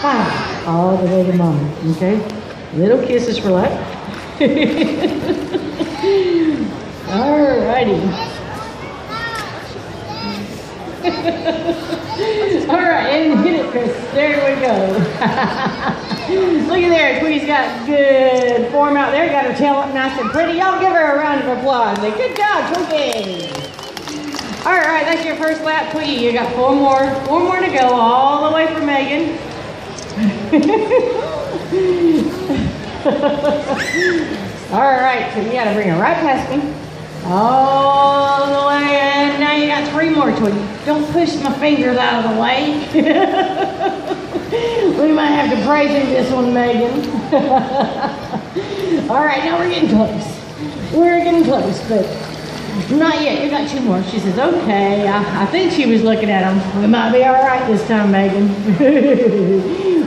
five, all the way to mama, okay? Little kisses for luck. All righty. All right, and hit it, Chris. There we go. Look at there, Twiggy's got good form out there. Got her tail up nice and pretty. Y'all give her a round of applause. Good job, Twiggy. All right, that's your first lap, Twiggy. You got four more, four more to go, all the way for Megan. all right, so you got to bring her right past me. All the way, and now you got three more, Twiggy. Don't push my fingers out of the way. we might have to pray through this one, Megan. All right, now we're getting close. We're getting close, but not yet. You got two more. She says, okay. I, I think she was looking at them. We might be all right this time, Megan.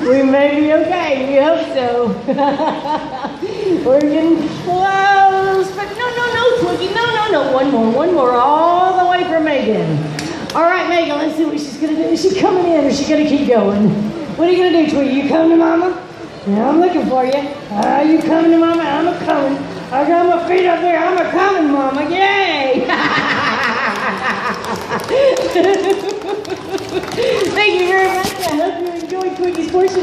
we may be okay. We hope so. we're getting close, but no, no, no, Twiggy. No, no, no. One more, one more. All the way for Megan. All right, Megan, let's see what she's going to do. Is she coming in or is she to keep going? What are you going to do, Twiggy? You coming to Mama? Yeah, I'm looking for you. Are uh, you coming to Mama? I'm a coming. I got my feet up there. I'm a coming, Mama. Thank you very much. I hope you enjoyed Twiggy's portion.